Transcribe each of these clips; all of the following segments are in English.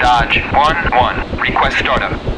Dodge 1-1. Request startup.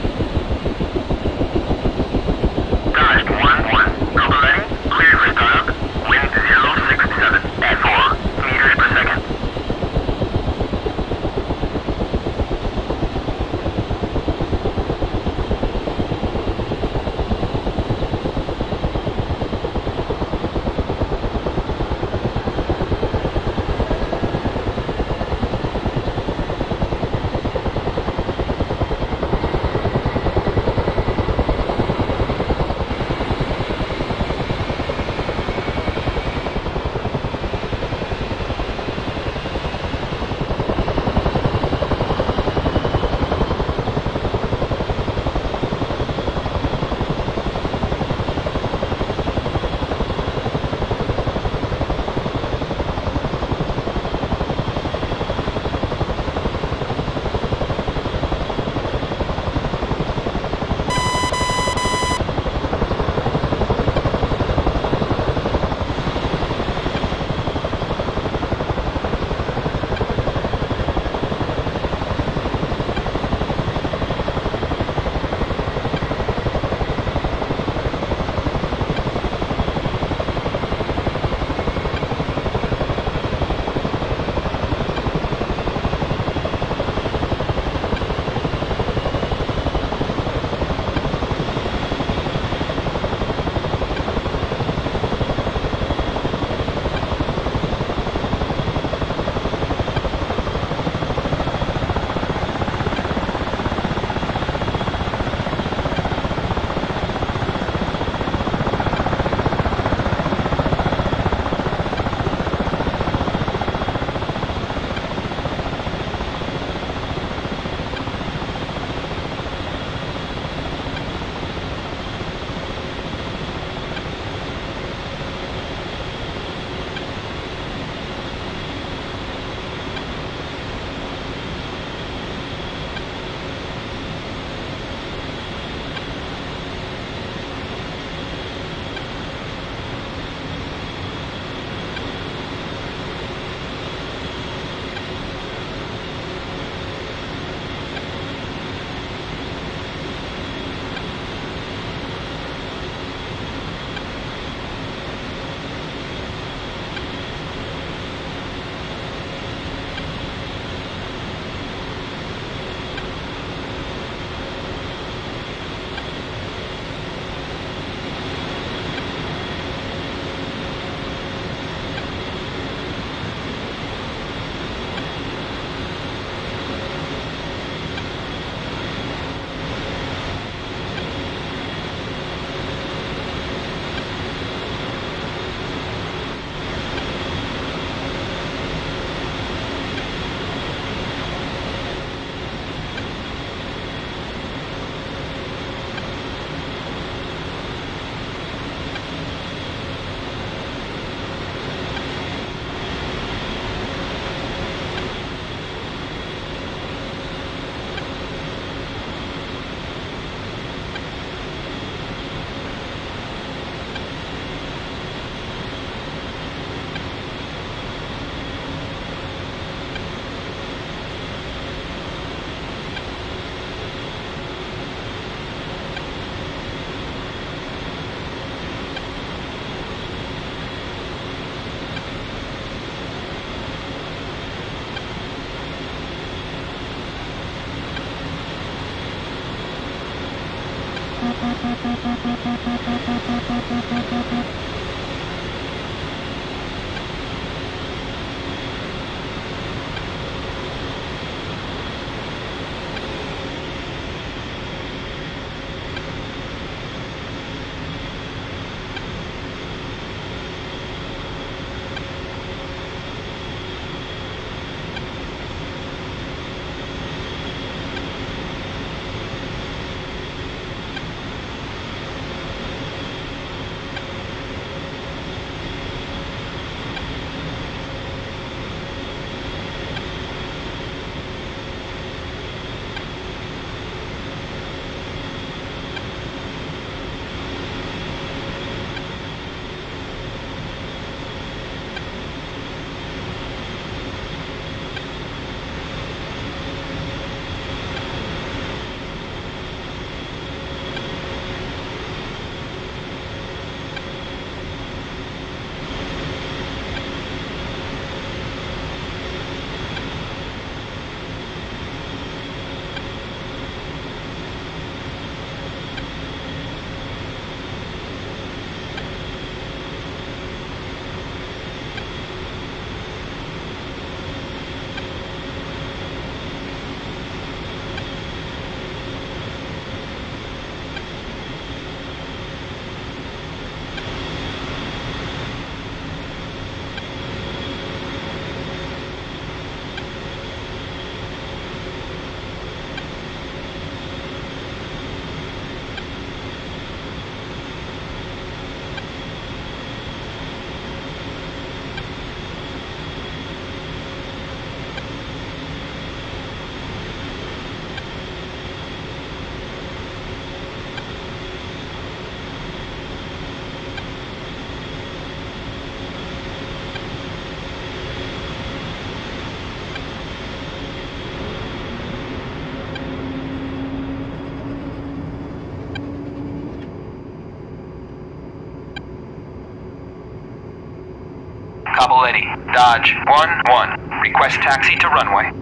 Dodge 1-1. Request taxi to runway.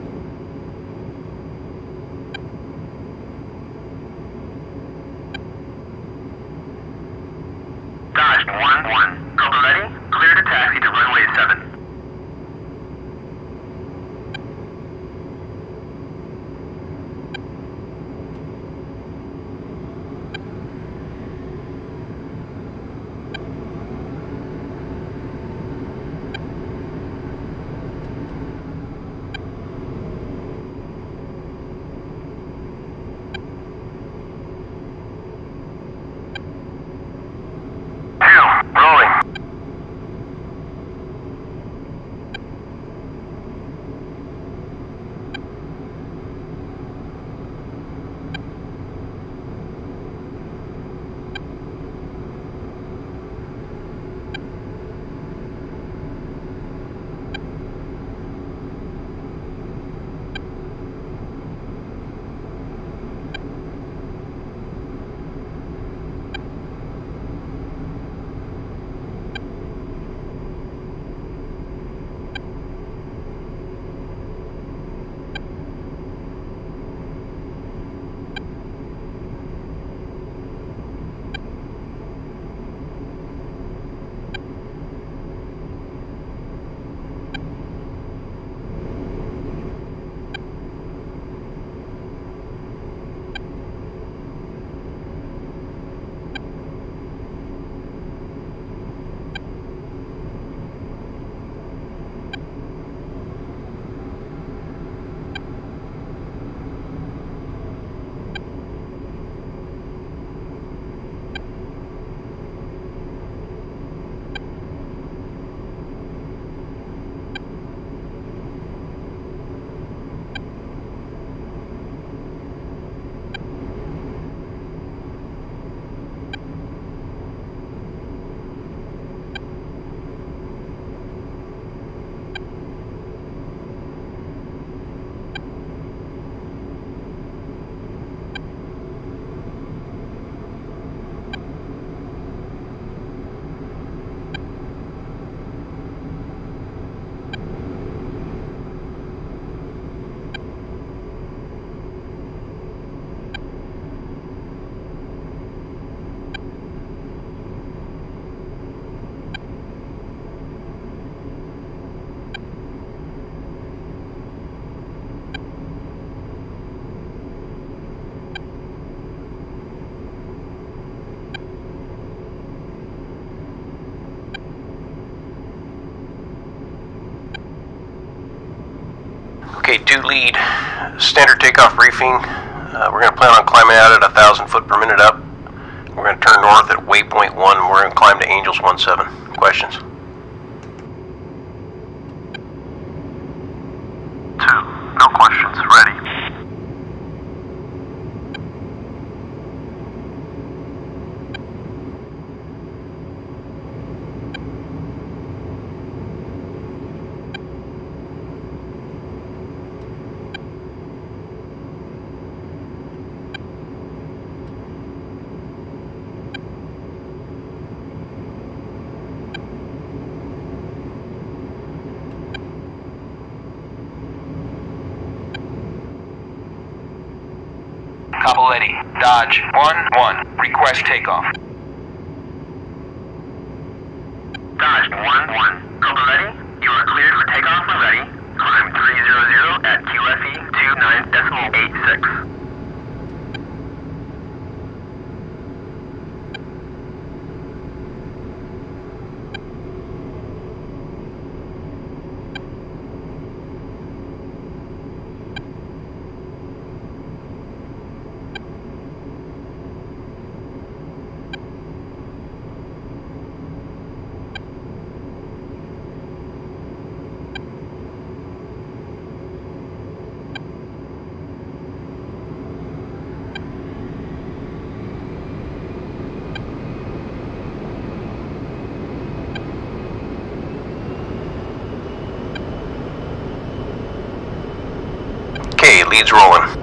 Okay, two lead. Standard takeoff briefing. Uh, we're going to plan on climbing out at a thousand foot per minute up. We're going to turn north at waypoint one. We're going to climb to Angels one seven. Questions? Two, no questions. Ready. Dodge 1-1. Request takeoff. Dodge 1-1. Cobra ready? You are cleared for takeoff when ready. Climb 300 at QFE 29.86. Leads rolling.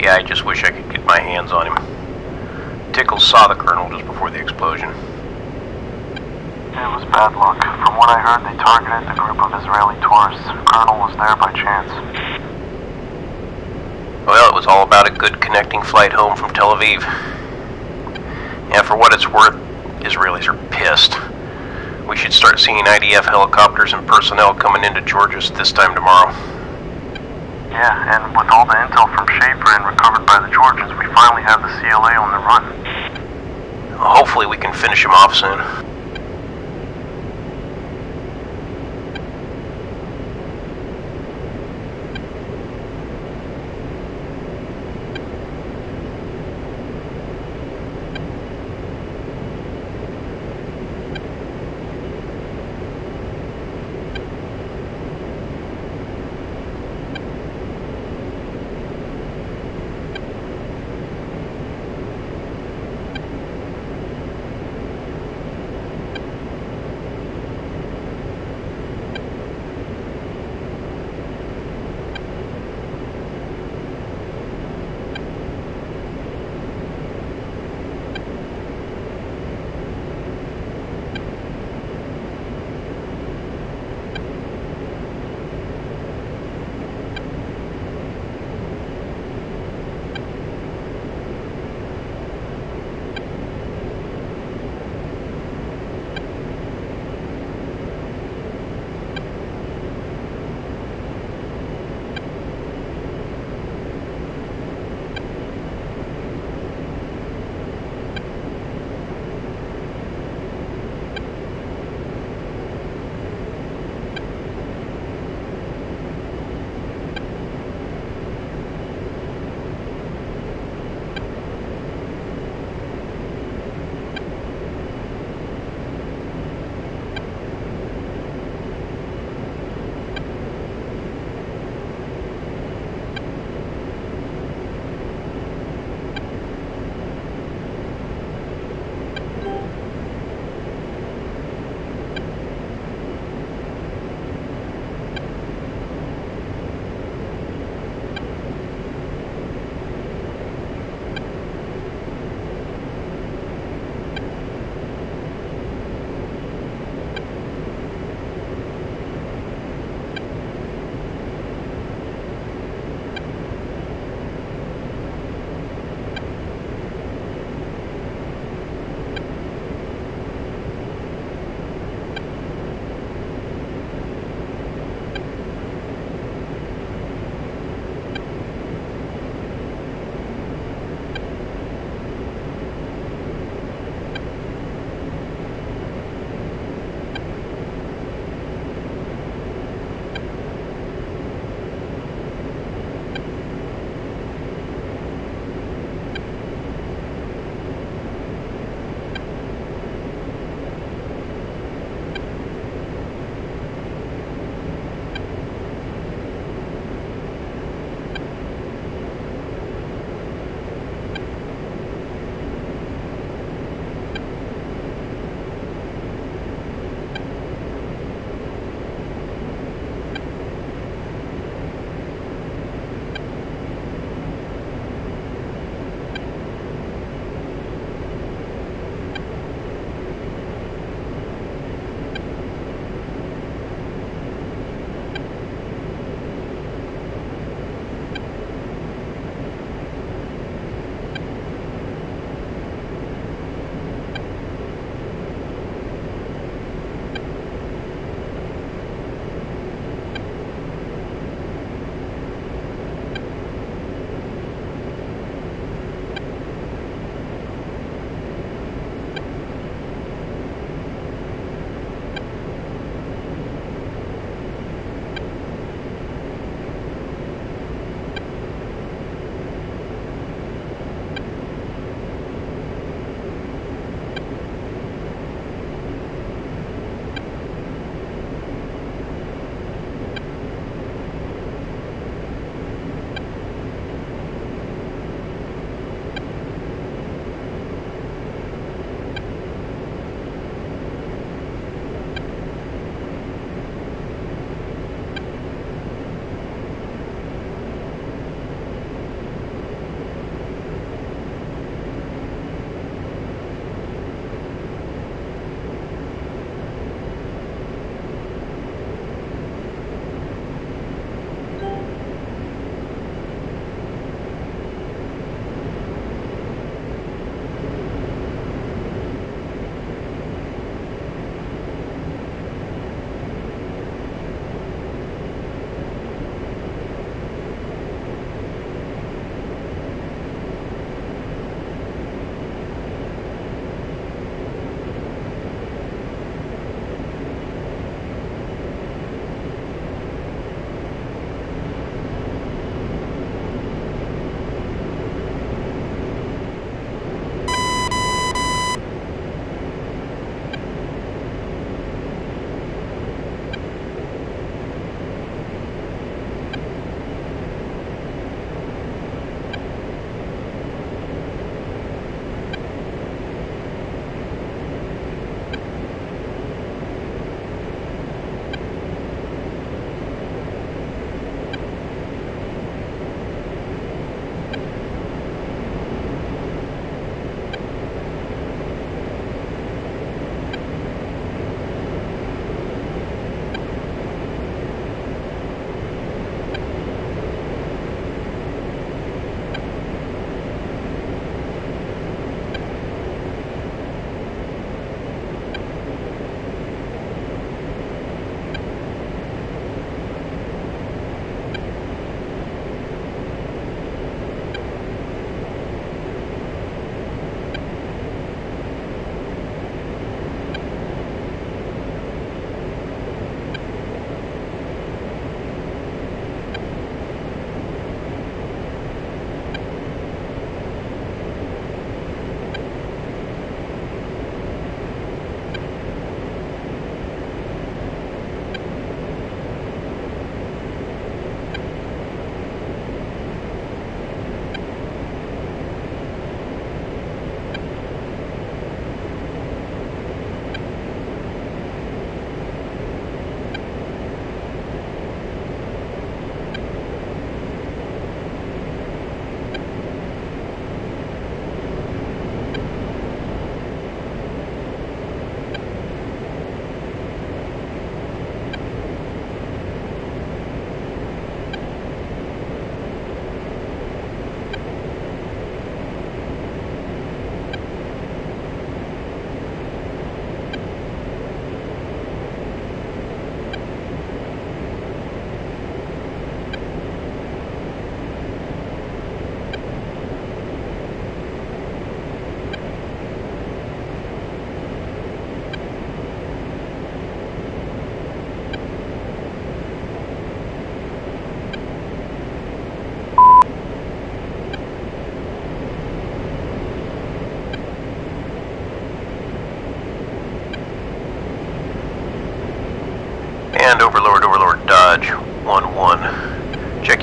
Yeah, I just wish I could get my hands on him. Tickles saw the colonel just before the explosion. It was bad luck. From what I heard, they targeted a group of Israeli tourists. Colonel was there by chance. Well, it was all about a good connecting flight home from Tel Aviv. And for what it's worth, Israelis are pissed. We should start seeing IDF helicopters and personnel coming into Georgias this time tomorrow. Yeah, and with all the intel from Schaefer and recovered by the Georgians, we finally have the CLA on the run. Hopefully we can finish them off soon.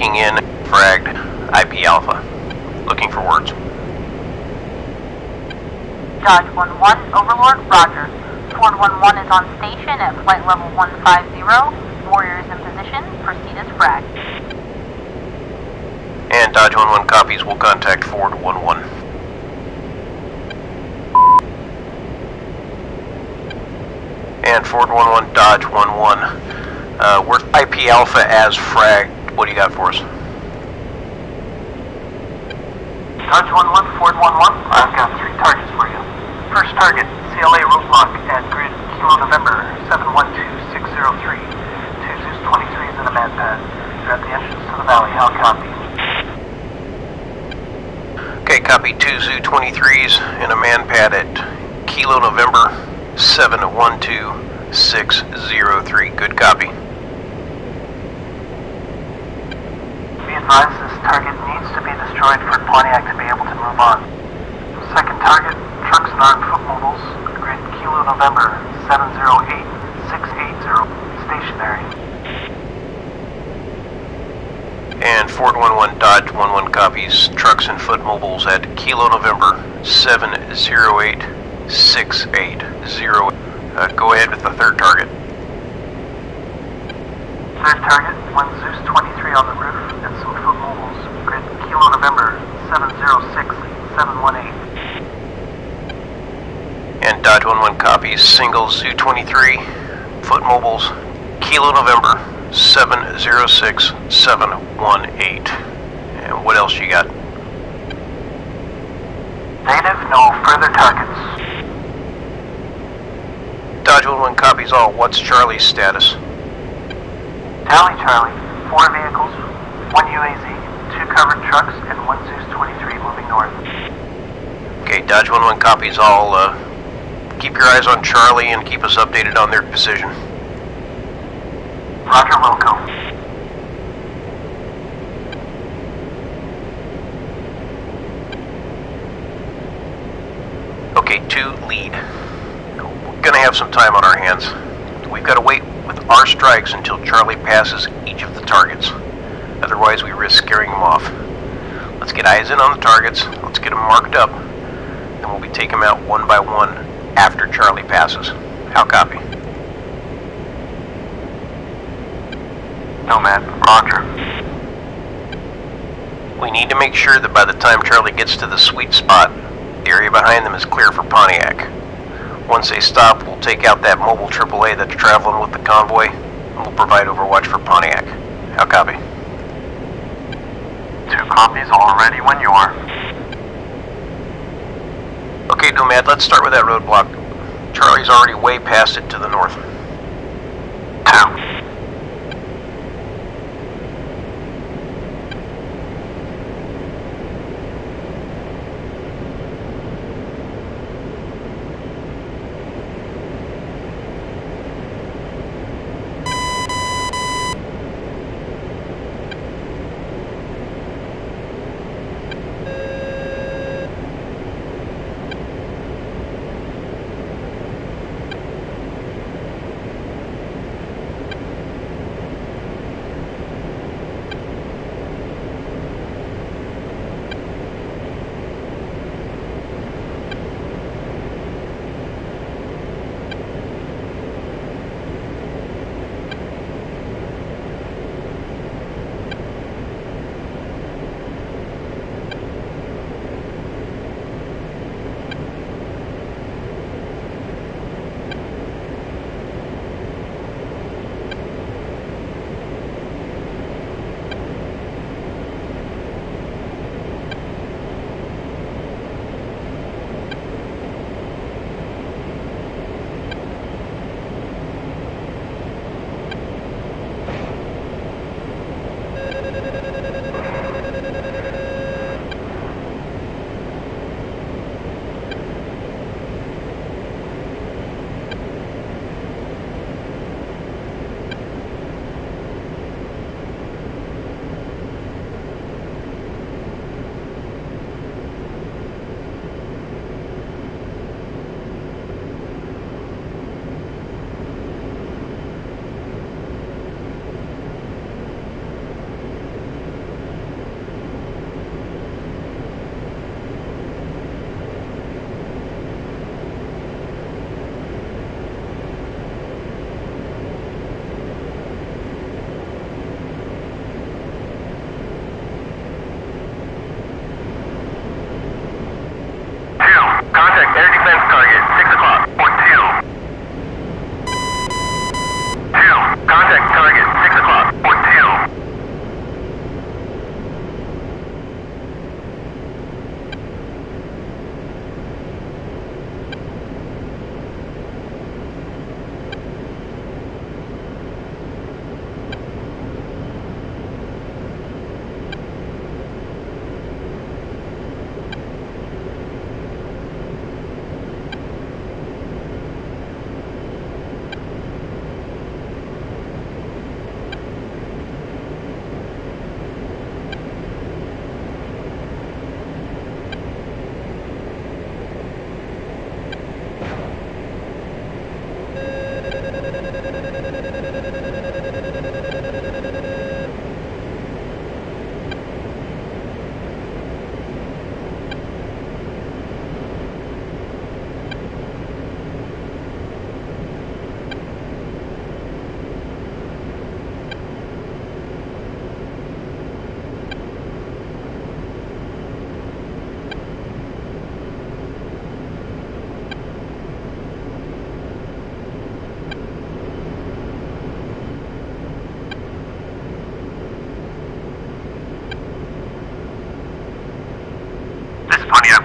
Checking in, fragged, IP Alpha. Looking for words. Dodge 1-1, Overlord, Roger. Ford 1-1 is on station at flight level 150. Warriors in position. Proceed as fragged. And Dodge 1-1 copies. We'll contact Ford 1-1. And Ford 1-1, Dodge 1-1. Uh, we're IP Alpha as fragged. What do you got for us? Dodge 1-1, Ford 1-1. I've got three targets for you. First target, CLA roadblock at grid Kilo November 712603. Two Zeus 23s and a MANPAD. They're at the entrance to the valley. How copy? Okay, copy two ZU 23s in a MANPAD at Kilo November 712603. Good copy. This target needs to be destroyed for Pontiac to be able to move on. Second target, trucks and armed foot mobiles, grid Kilo November 708680, stationary. And Ford 11 Dodge 11 copies. Trucks and foot mobiles at Kilo November 70868. Uh, go ahead with the third target. Third target, one Zeus 23 on the roof and some foot mobiles, grid Kilo November 706718. And Dodge 11. Single ZU 23. Foot mobiles. Kilo November 706718. And what else you got? Native, no further targets. Dodge 11 copies all. What's Charlie's status? Tally Charlie, four vehicles, one UAZ, two covered trucks, and one Zeus 23 moving north. Okay, Dodge 11 copies all. Uh, keep your eyes on Charlie and keep us updated on their position. Roger Wilco. Okay, two lead. We're gonna have some time on our hands. We've got to wait with our strikes until Charlie passes each of the targets. Otherwise, we risk scaring them off. Let's get eyes in on the targets. Let's get them marked up. Then we'll be taking them out one by one Charlie passes. How copy? Nomad, Roger. We need to make sure that by the time Charlie gets to the sweet spot, the area behind them is clear for Pontiac. Once they stop, we'll take out that mobile AAA that's traveling with the convoy, and we'll provide overwatch for Pontiac. How copy? Two copies already when you are. Okay, Nomad, let's start with that roadblock. Charlie's already way past it to the north. Two.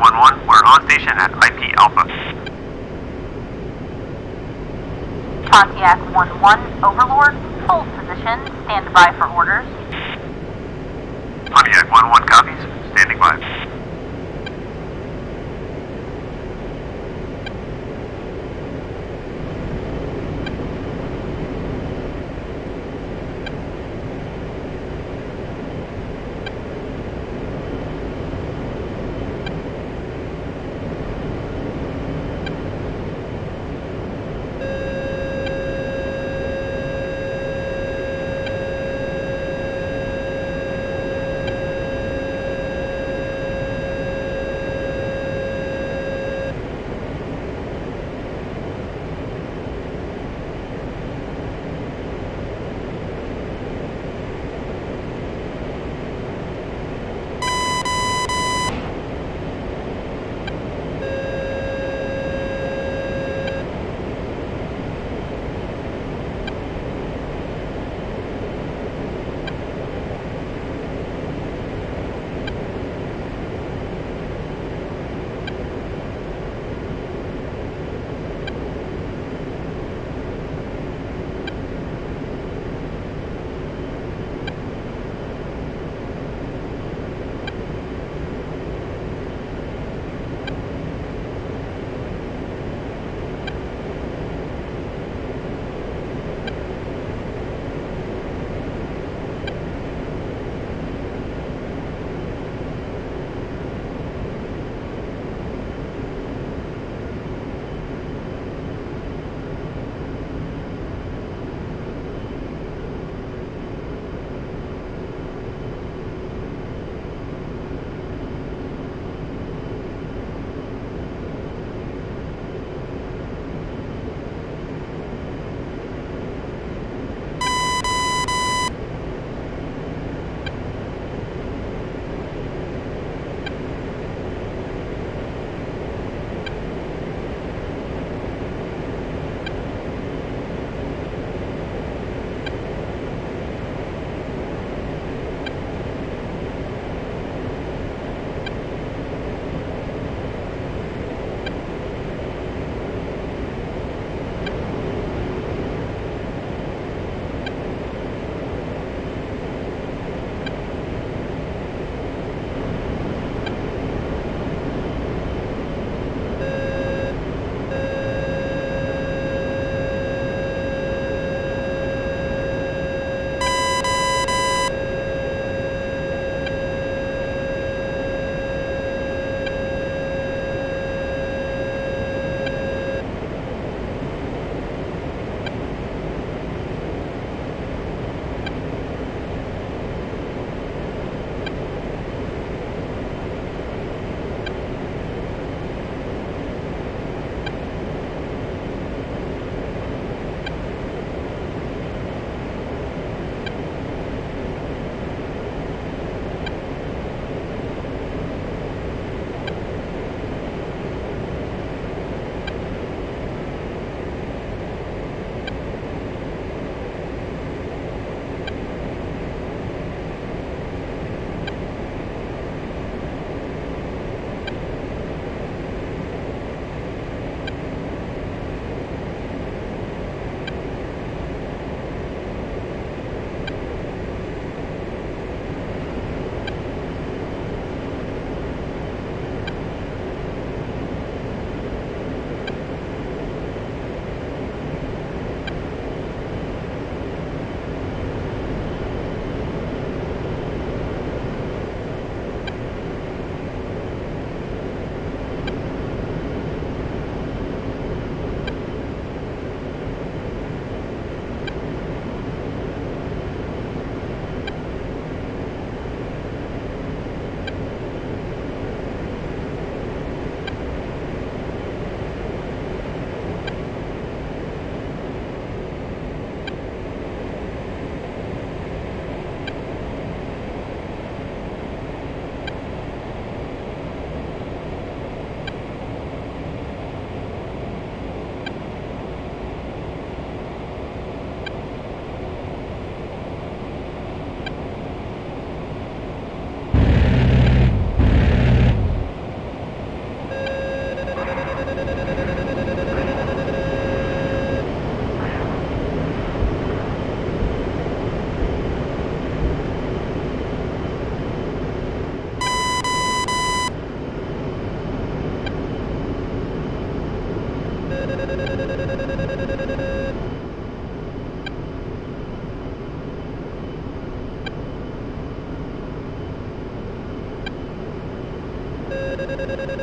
911, we're on station at IP Alpha. Pontiac 1-1, Overlord, hold position, stand by for orders. Pontiac 1-1 copies,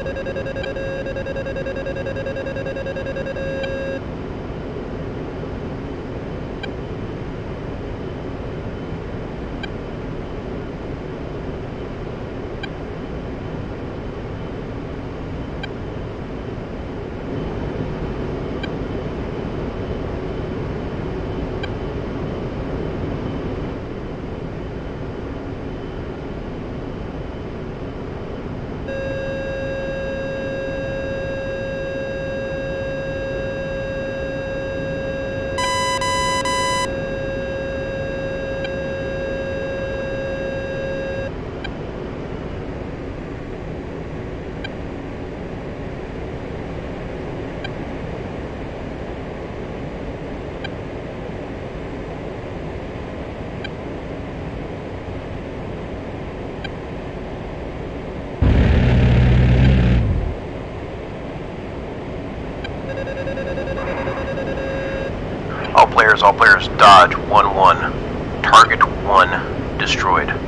All players, all players, dodge 1-1. Target 1 destroyed.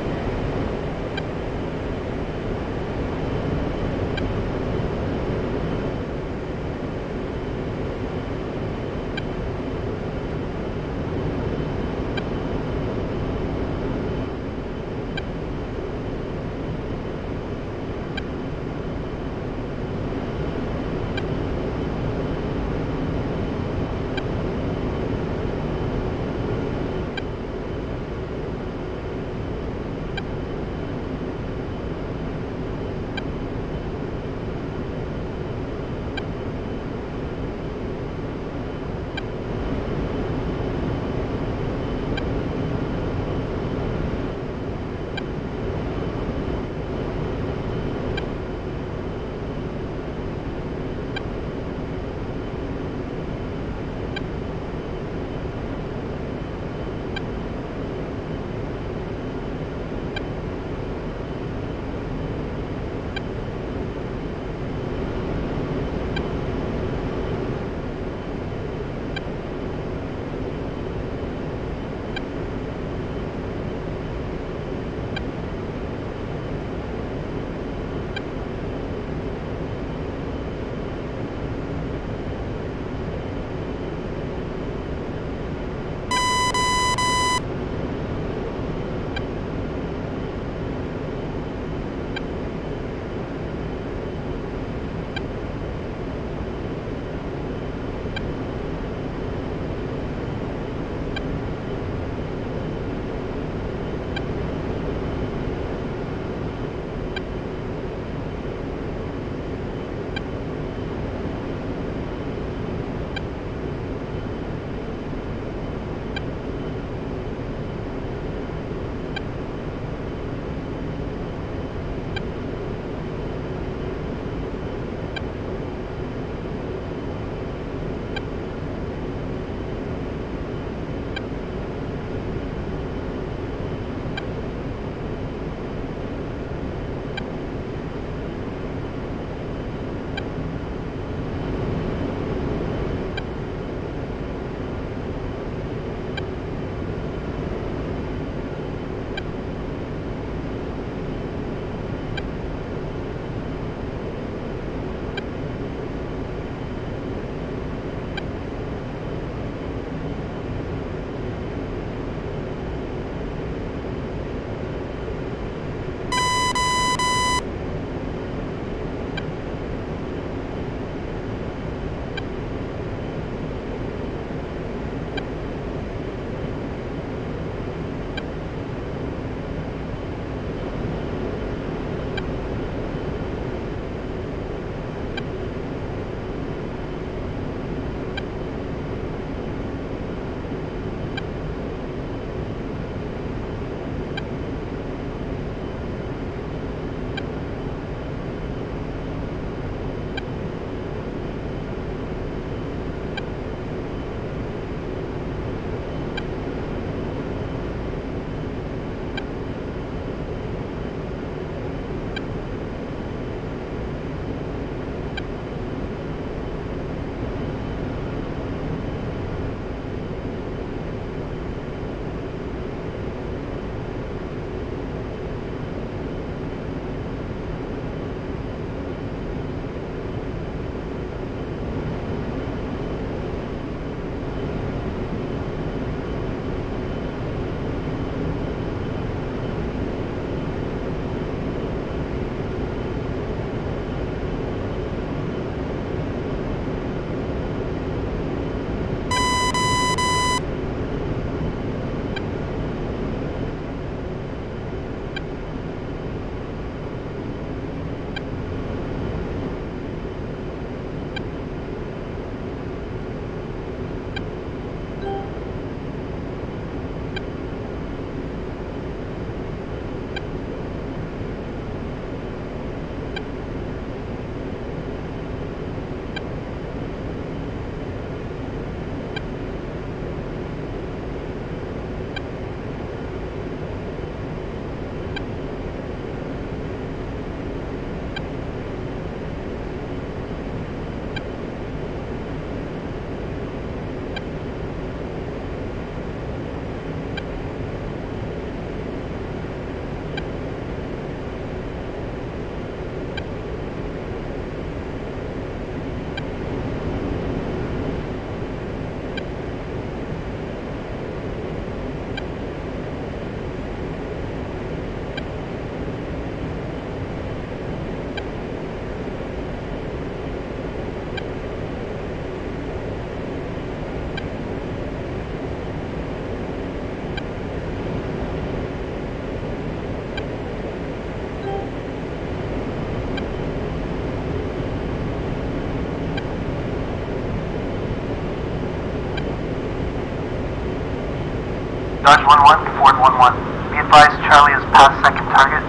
Dodge 1-1, Ford 1-1. Be advised Charlie has passed second target.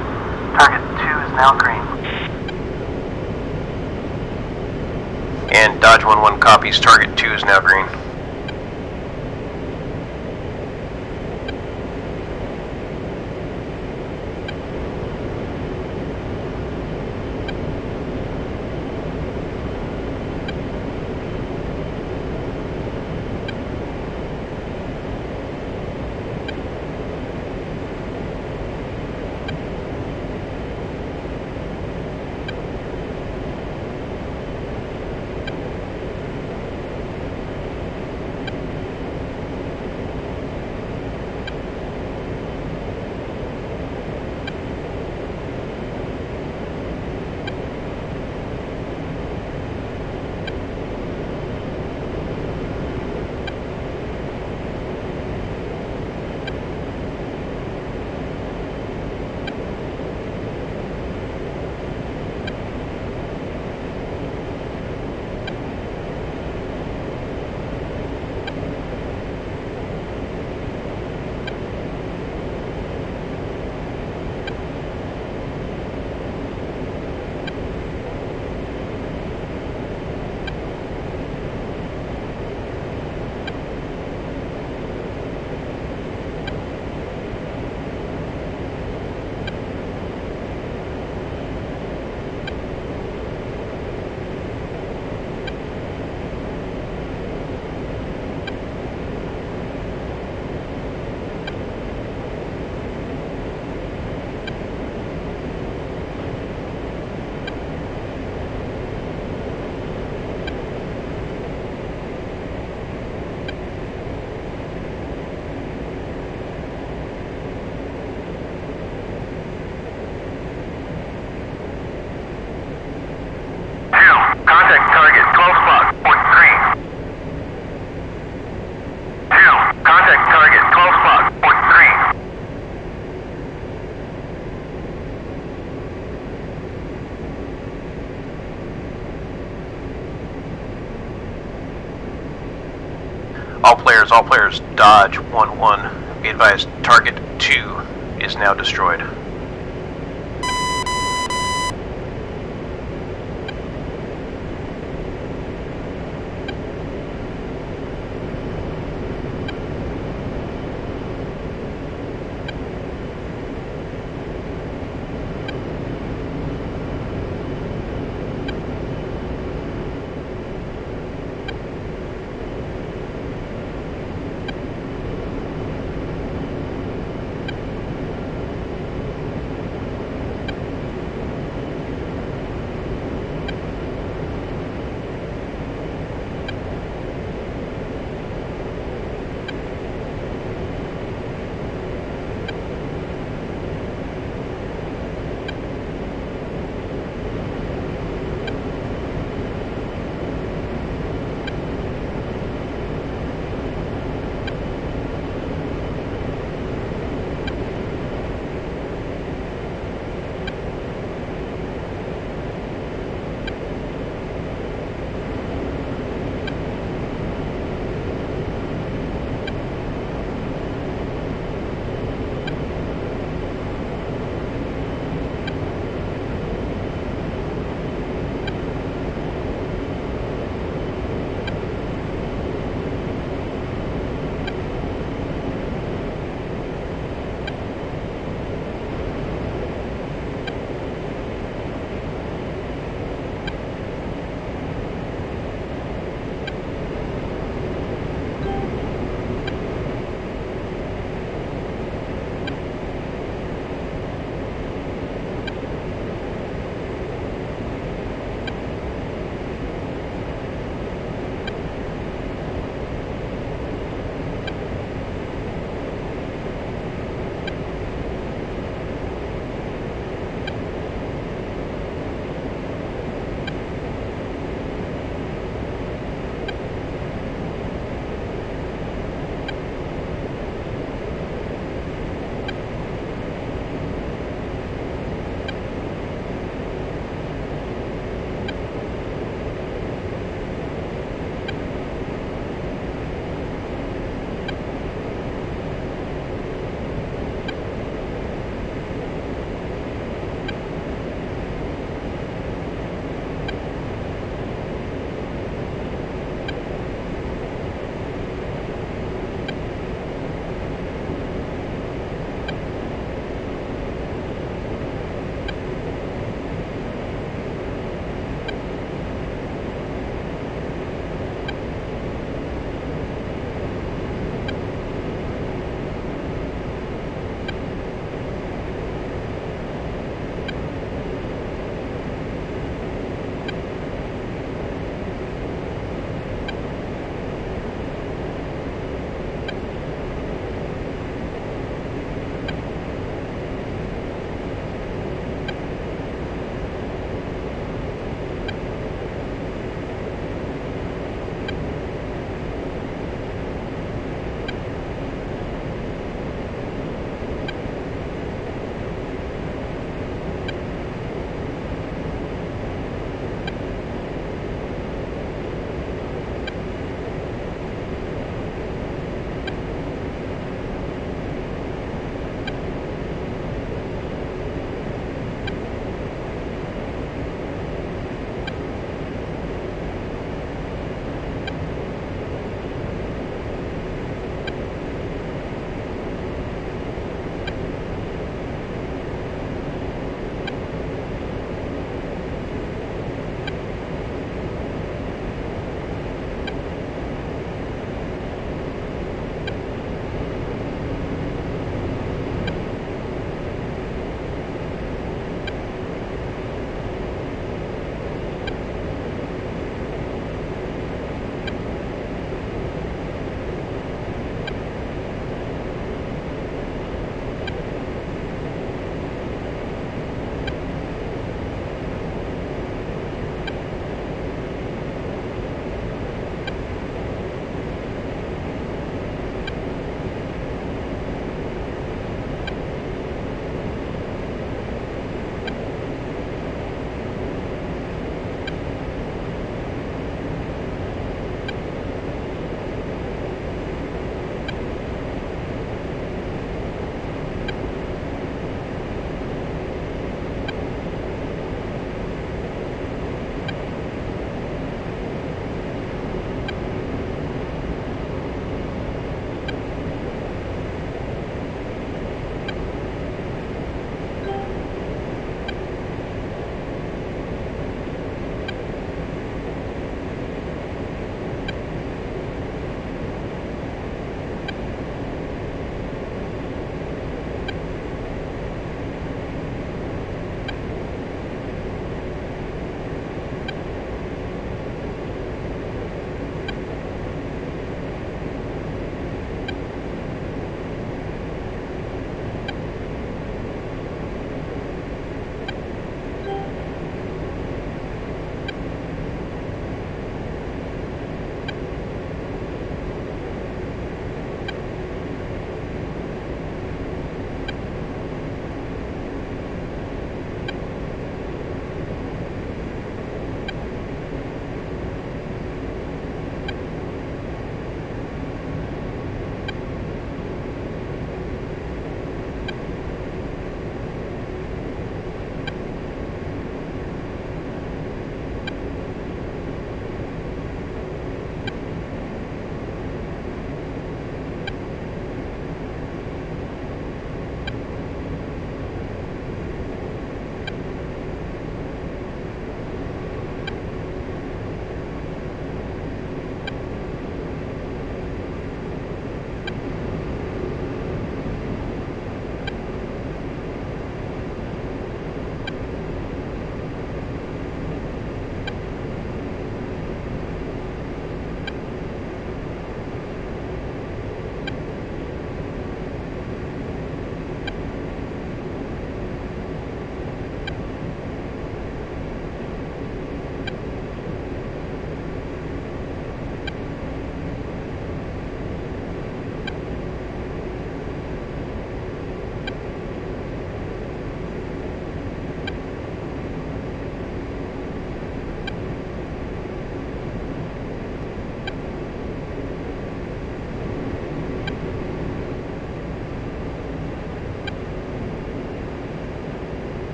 Target 2 is now green. And Dodge 1-1 copies. Target 2 is now green. Dodge 1-1. Be advised, Target 2 is now destroyed.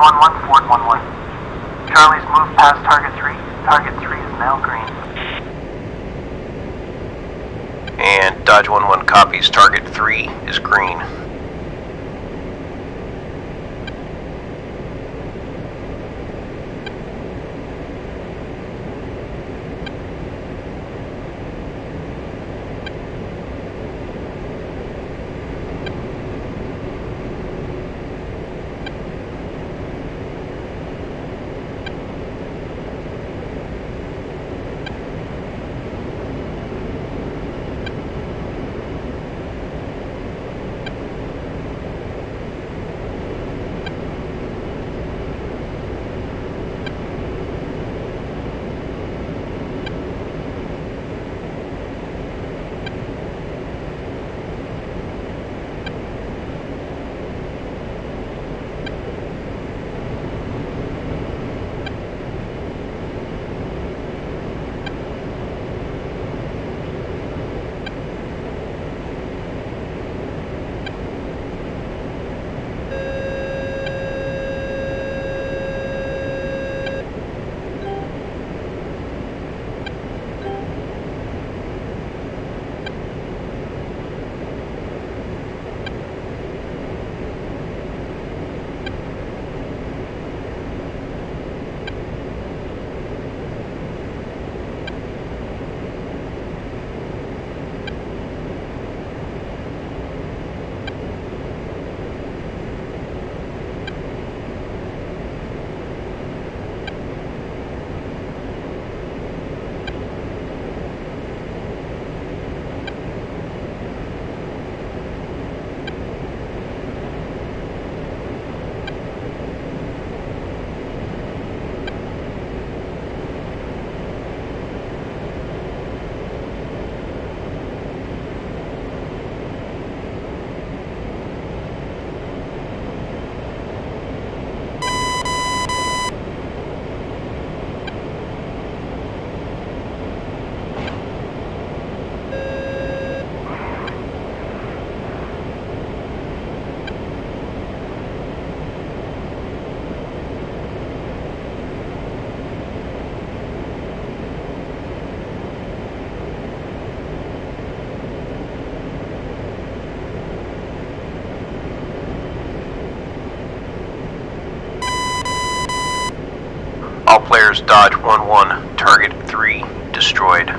1-1, Ford 1-1. Charlie's moved past target 3. Target 3 is now green. And Dodge 1-1 copies target 3 is green. Dodge 1-1, target 3 destroyed.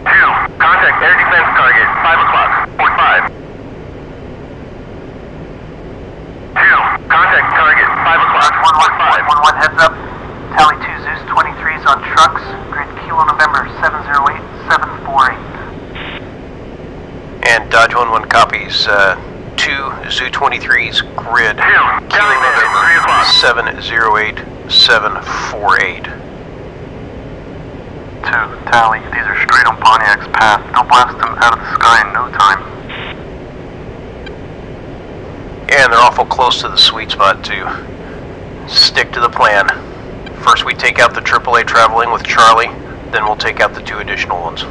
Two, contact air defense target, 5 o'clock, point 5. Two, contact target, 5 o'clock, Dodge 1-1, point 5. Ford 1-1, heads up. Tally 2 ZU 23s on trucks. Grid Kilo November 708 748. And Dodge 1-1 copies uh, 2 ZU-23's grid. Two, Kilo Cali Mission, November 3 o'clock. 708 748. Two, Tally, these are straight on Pontiac's path. They'll blast them out of the sky in no time. And they're awful close to the sweet spot too. Stick to the plan. First we take out the AAA traveling with Charlie, then we'll take out the two additional ones.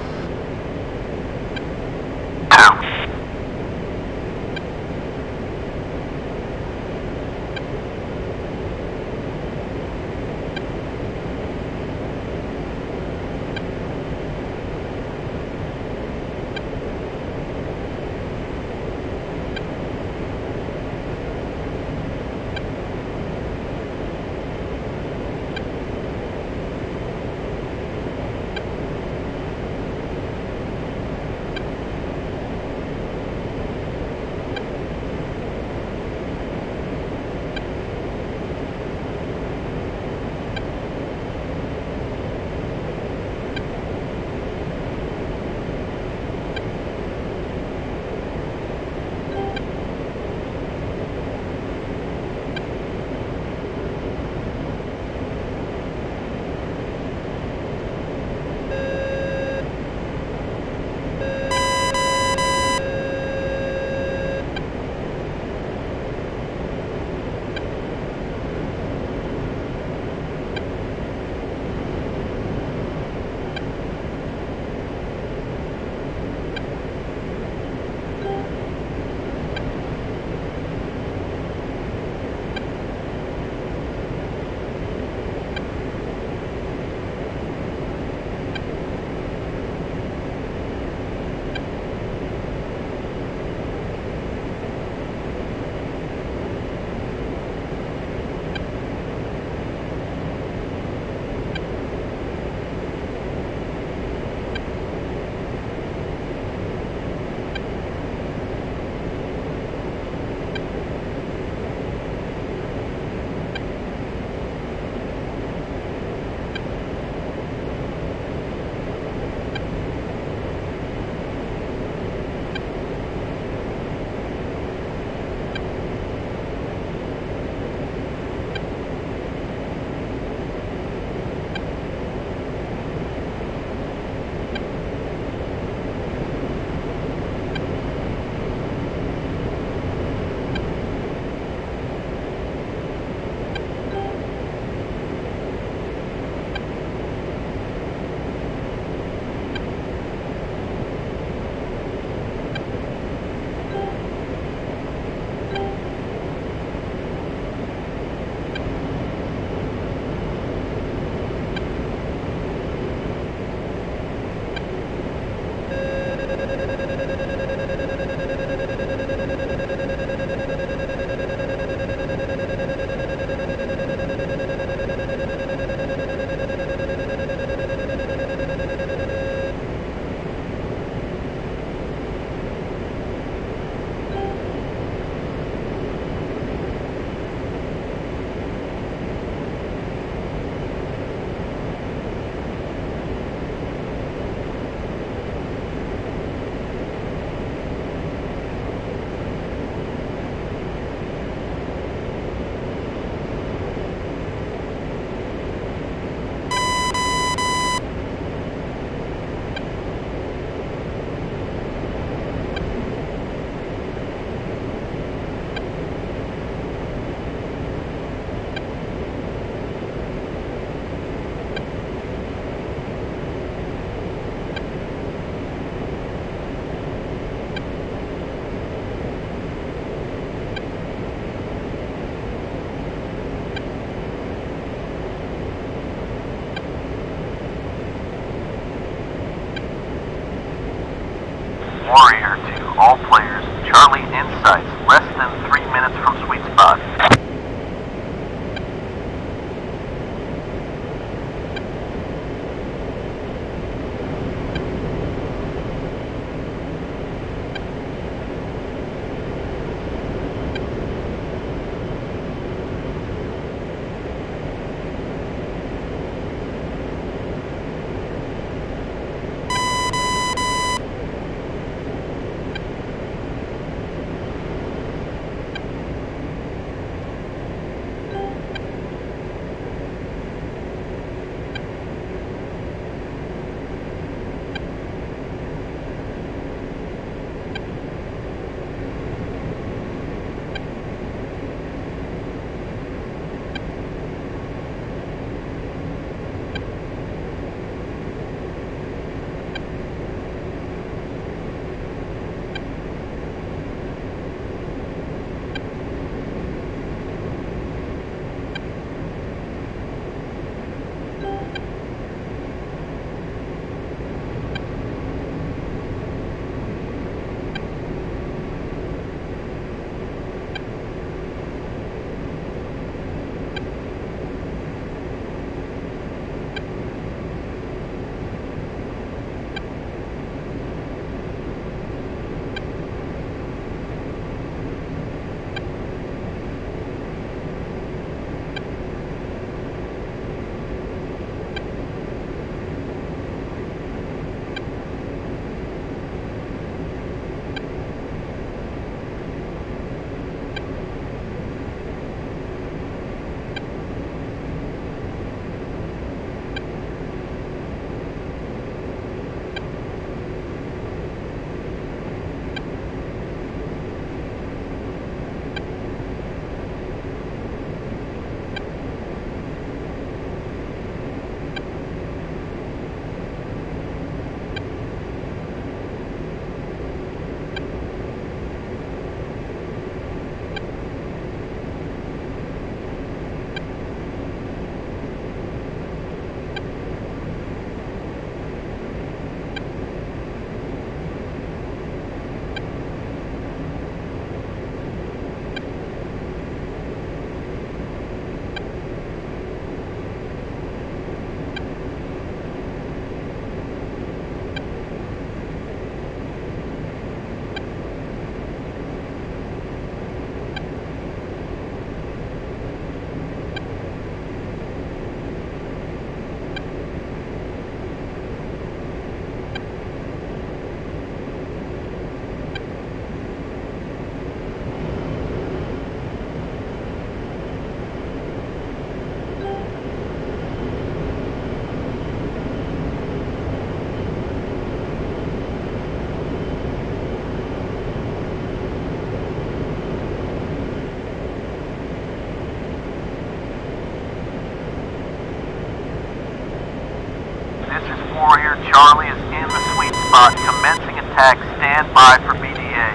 Commencing. Stand by for BDA.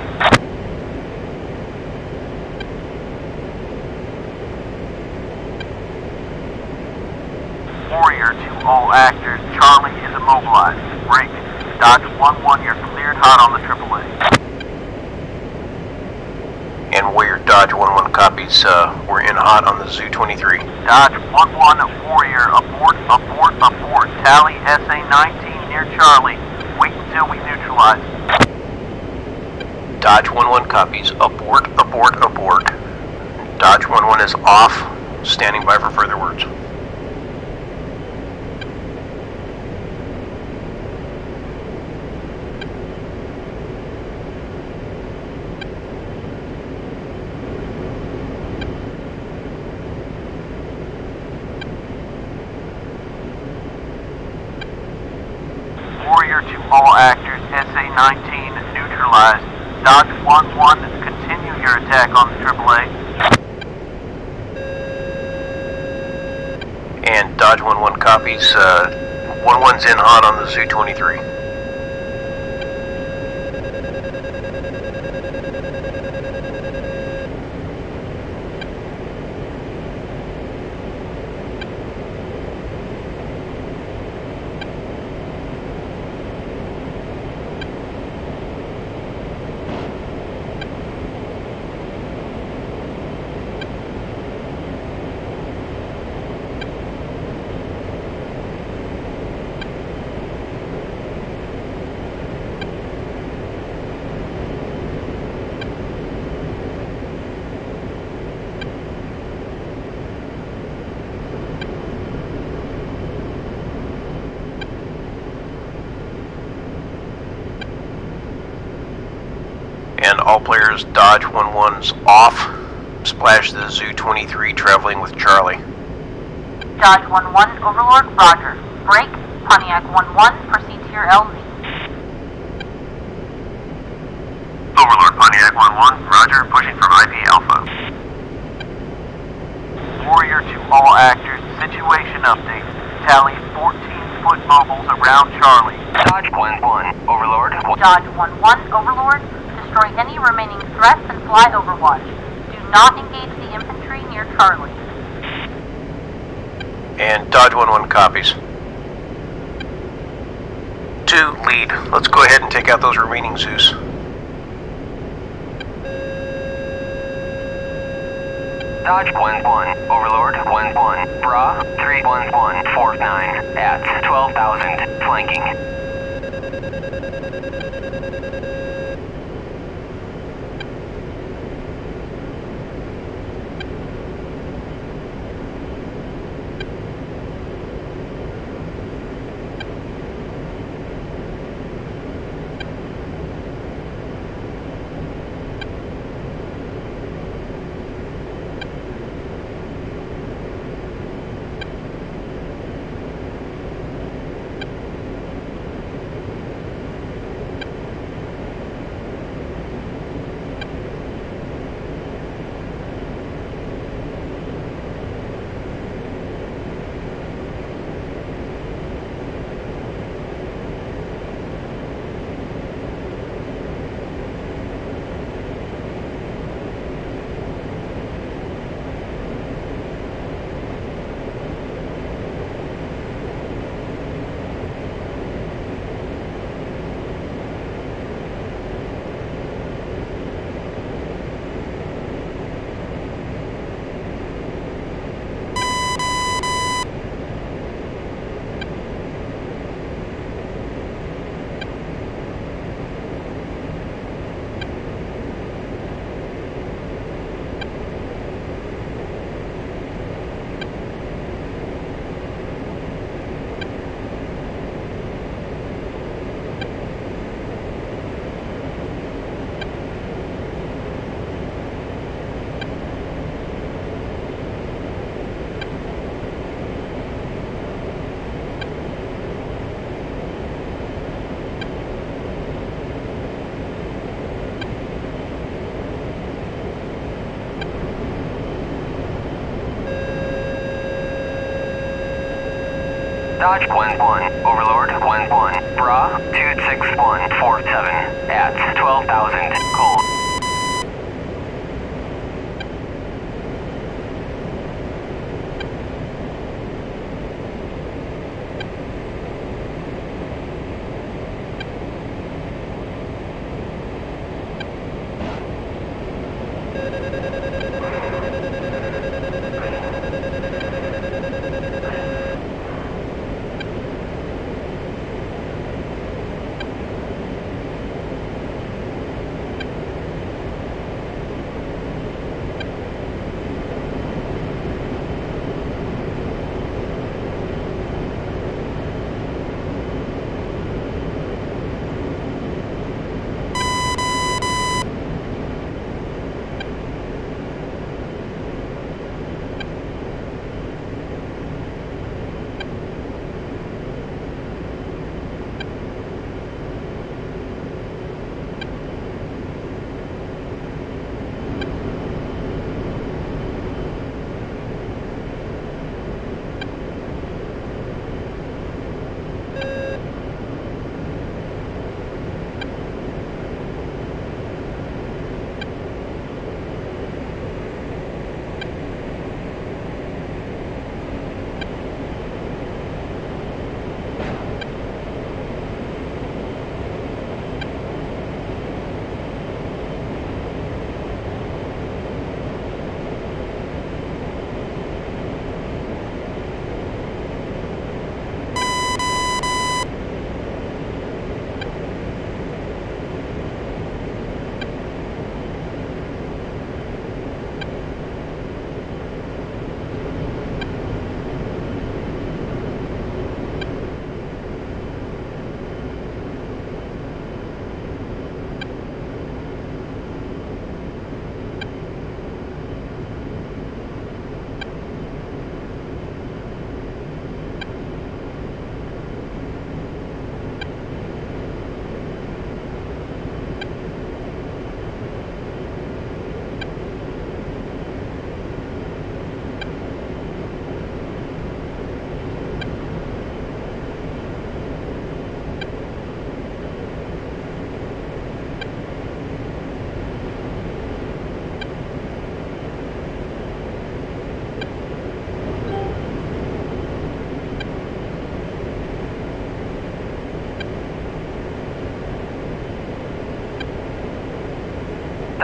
Warrior to all actors. Charlie is immobilized. Break. Dodge 1-1. You're cleared hot on the AAA. And Warrior Dodge 1-1 copies. Uh, we're in hot on the ZU 23. Dodge 1-1 Warrior. Abort, abort, abort. Tally SA-19 near Charlie. Wait until we neutralize. Dodge 1-1 copies. Abort, abort, abort. Dodge 1-1 is off. Standing by for further words. Warrior to all actors, SA-19 neutralized. Dodge 1-1, continue your attack on the AAA. And Dodge 1-1 copies. Uh, 1-1's in hot on the ZU 23. And all players Dodge 11's off. Splash the ZU 23 traveling with Charlie. Dodge 1-1, Overlord, roger. Break, Pontiac 1-1, proceed to your LZ. Overlord Pontiac 1-1, roger, pushing from IP Alpha. Warrior to all actors, situation update. Tally 14-foot mobiles around Charlie. Dodge 1-1, Overlord. Dodge 1-1, Overlord, destroy any remaining threats and fly Overwatch. Do not engage the infantry near Charlie. And Dodge 11 copies. Two, lead. Let's go ahead and take out those remaining ZUs. Dodge 1-1, Overlord 1-1, Bra 31149 at 12,000, flanking. Dodge 1-1, Overlord 1-1, Bra 26147 at 12,000,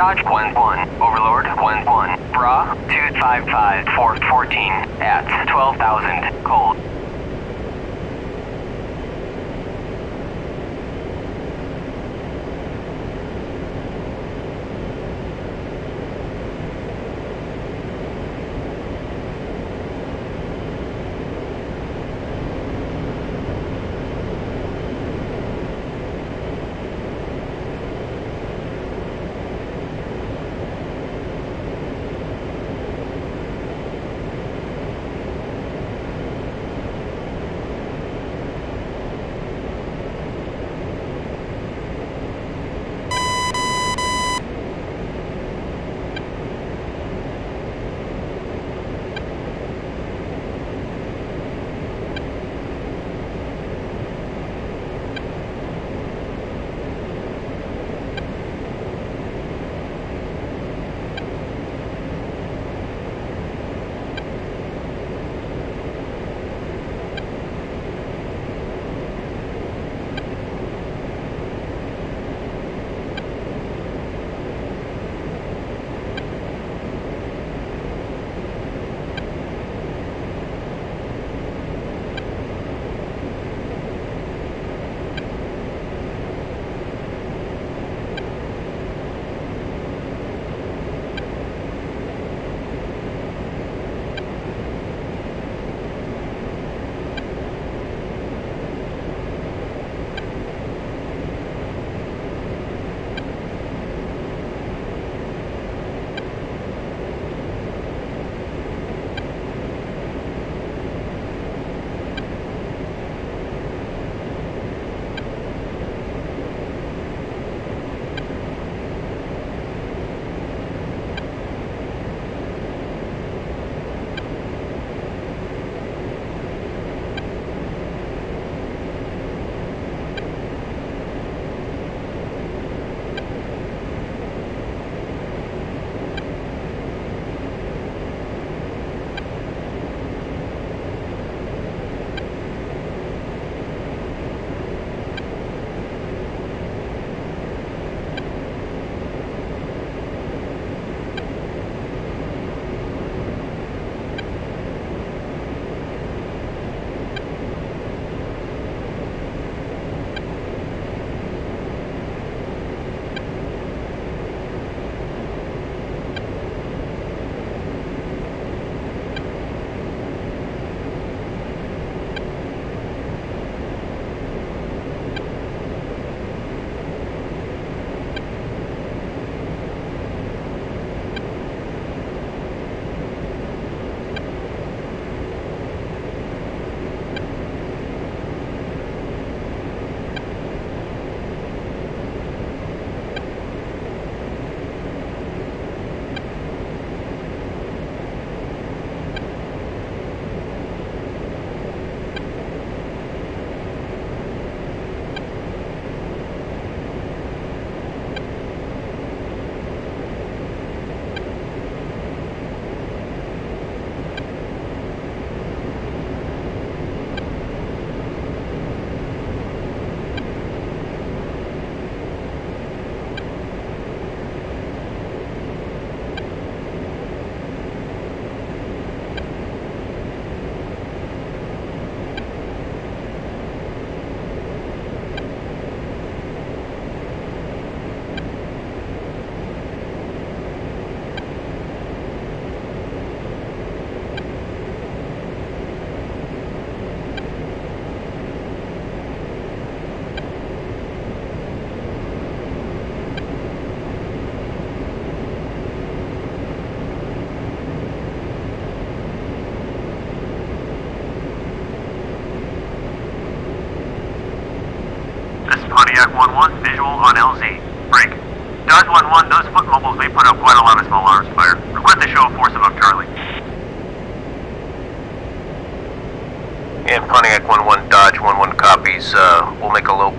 Dodge 1-1, Overlord 1-1, Bra 255 414 at 12,000,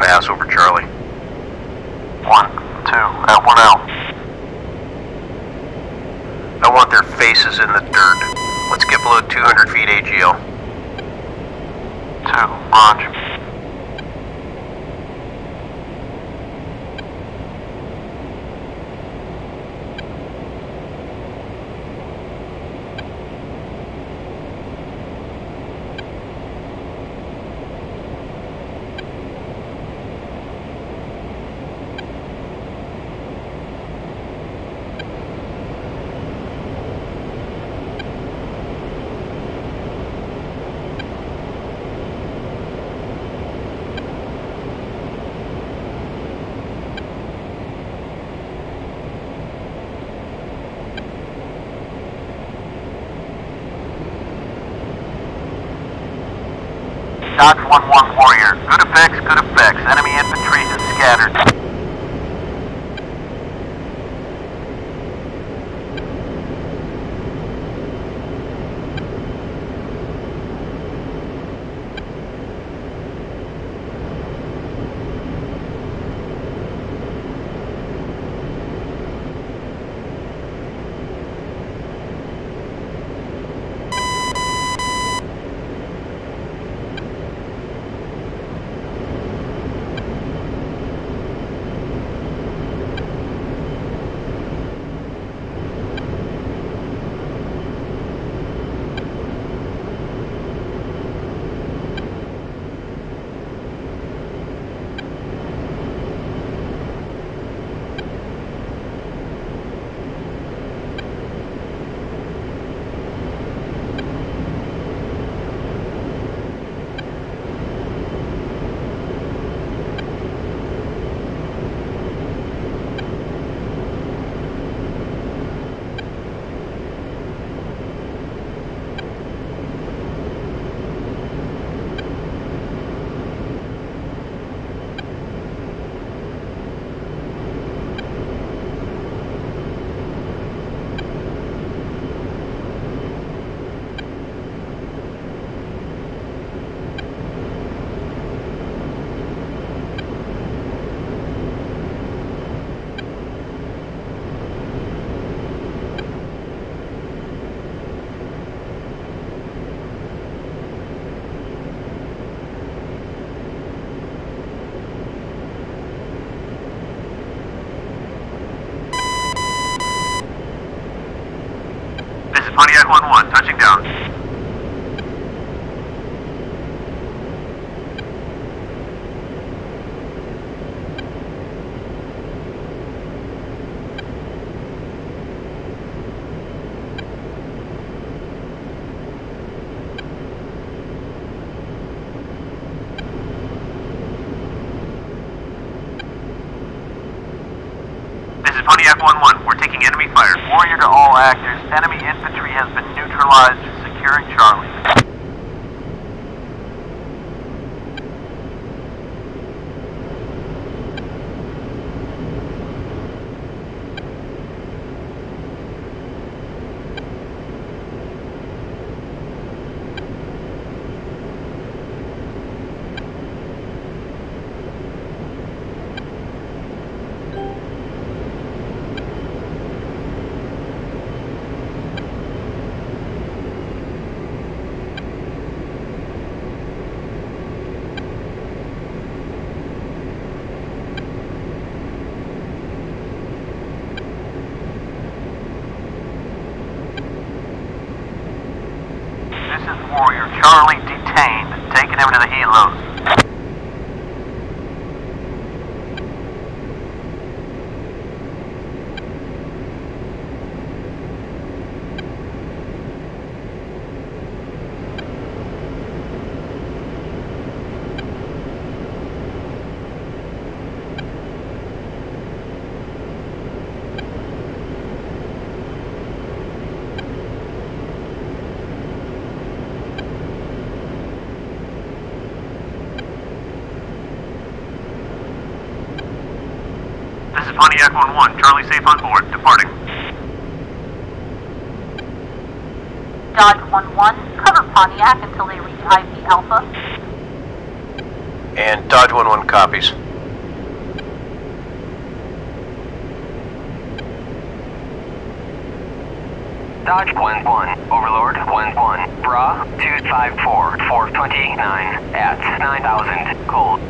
pass over Charlie. One, two, at one out. I want their faces in the dirt. Let's get below 200 feet AGL. Two, Roger. 111 Warrior. Good effects, good effects. Enemy This is Pontiac 1-1. Charlie safe on board. Departing. Dodge 1-1, cover Pontiac until they reach IP Alpha. And Dodge 1-1 copies. Dodge 1-1, Overlord 1-1, Bra 254, 429, at 9000, cold.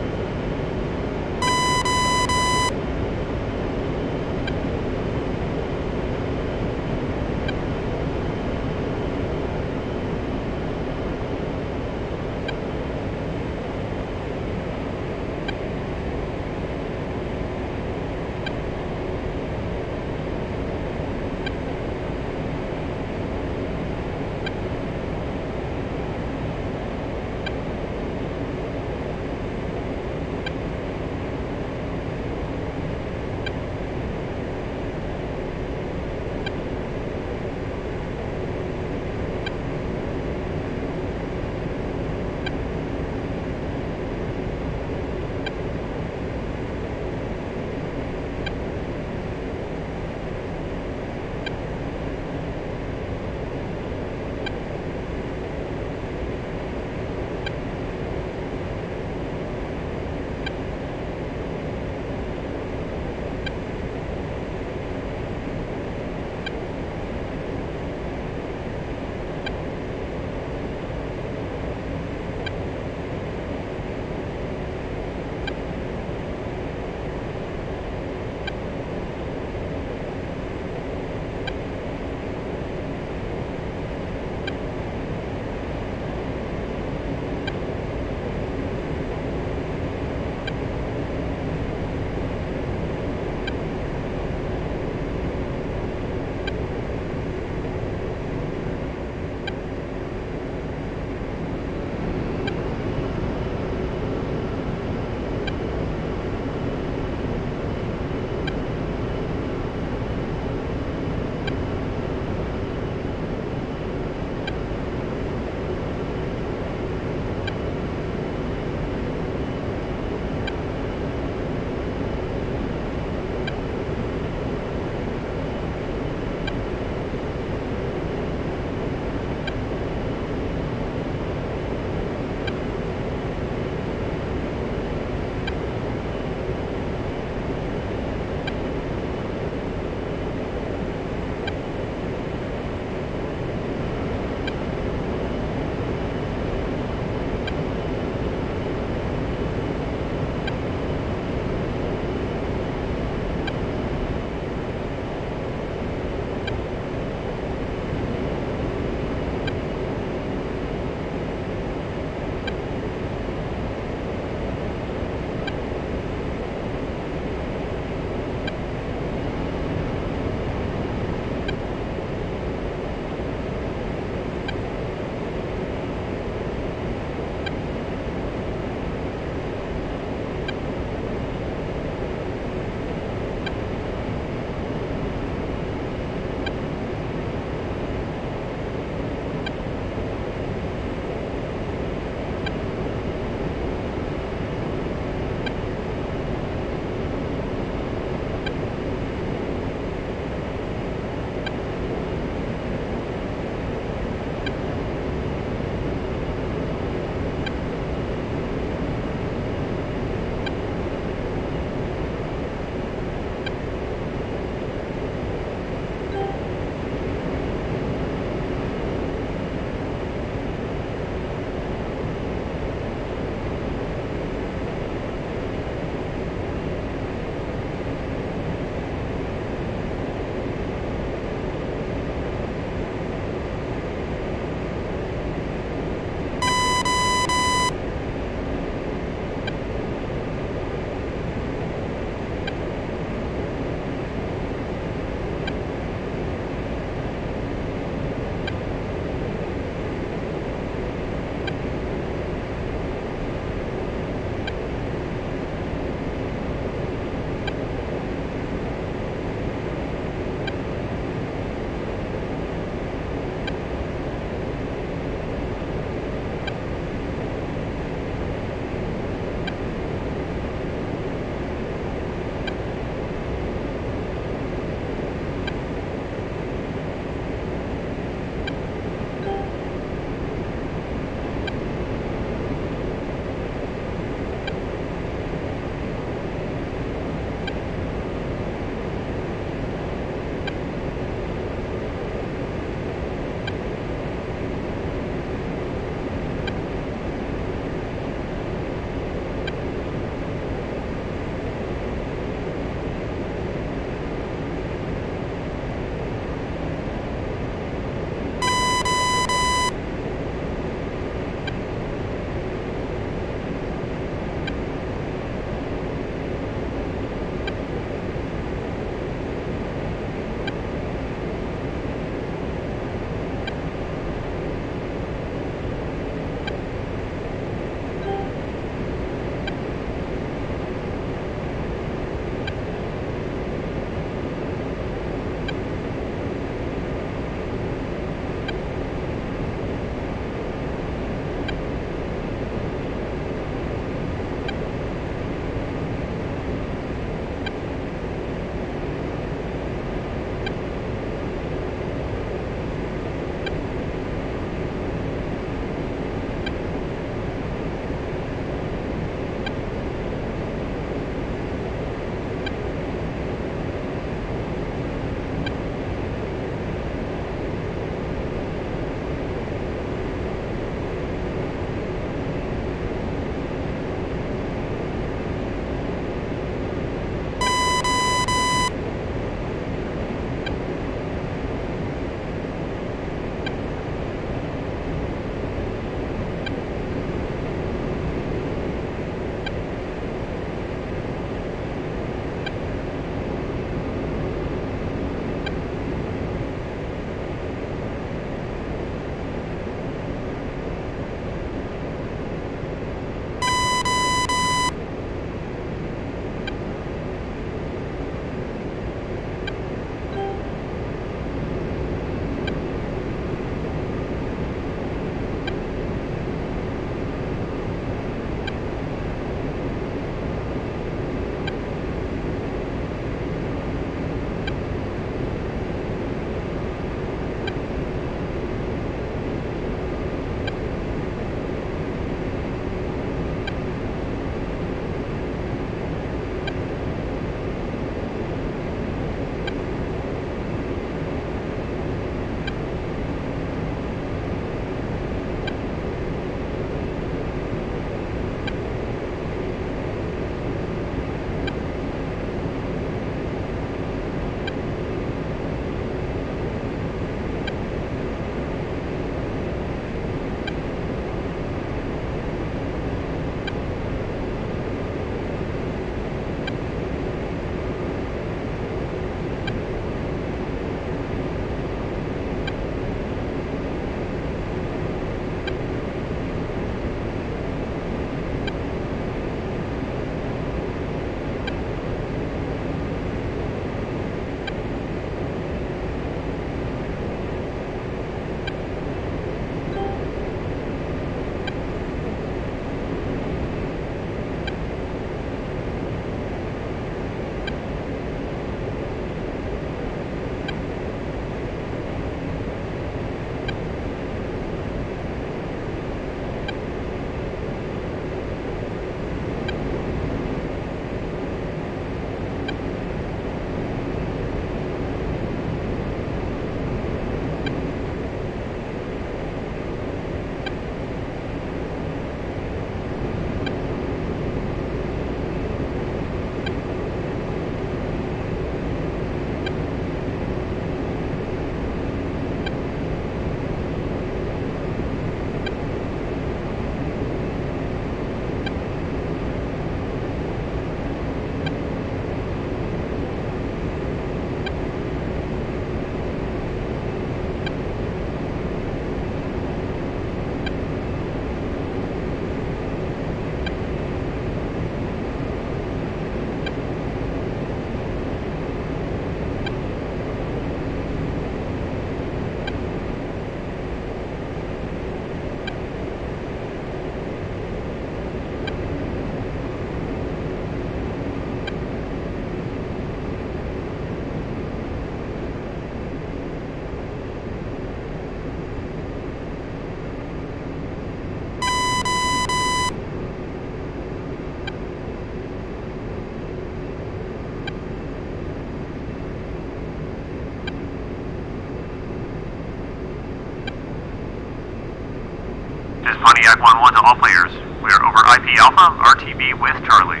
1-1 to all players. We are over IP Alpha, RTB with Charlie.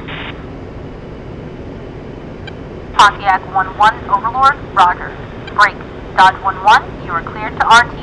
Pontiac 1-1, Overlord, roger. Break. Dodge 1-1, you are cleared to RTB.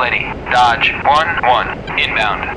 Kobuleti. Dodge 1-1. Inbound.